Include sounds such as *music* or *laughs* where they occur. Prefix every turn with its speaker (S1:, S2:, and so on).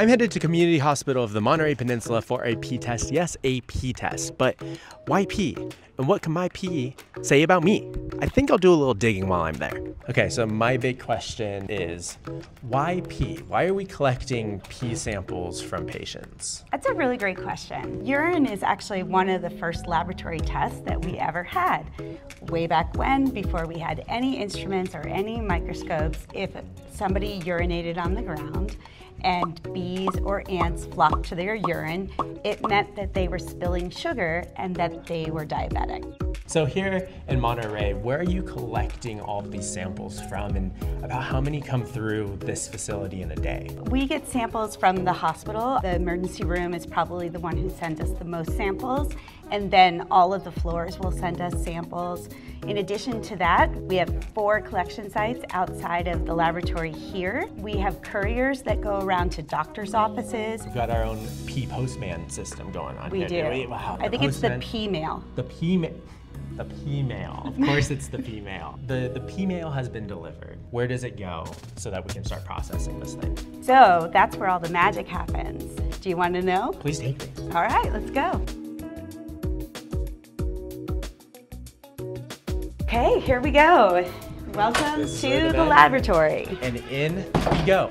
S1: I'm headed to Community Hospital of the Monterey Peninsula for a pee test. Yes, a pee test. But why pee? And what can my pee say about me? I think I'll do a little digging while I'm there. Okay, so my big question is why pee? Why are we collecting pee samples from patients?
S2: That's a really great question. Urine is actually one of the first laboratory tests that we ever had. Way back when, before we had any instruments or any microscopes, if somebody urinated on the ground, and bees or ants flocked to their urine, it meant that they were spilling sugar and that they were diabetic.
S1: So here in Monterey, where are you collecting all of these samples from and about how many come through this facility in a day?
S2: We get samples from the hospital. The emergency room is probably the one who sends us the most samples and then all of the floors will send us samples. In addition to that, we have four collection sites outside of the laboratory here. We have couriers that go around to doctor's offices.
S1: We've got our own P postman system going on
S2: we
S1: here.
S2: Do.
S1: We? Wow,
S2: I think postman. it's the P mail.
S1: The P mail. The P mail. Of course, it's the P mail. *laughs* The the P mail has been delivered. Where does it go so that we can start processing this thing?
S2: So that's where all the magic happens. Do you want to know?
S1: Please take me.
S2: All right, let's go. Okay, here we go. Welcome to the laboratory.
S1: And in we go.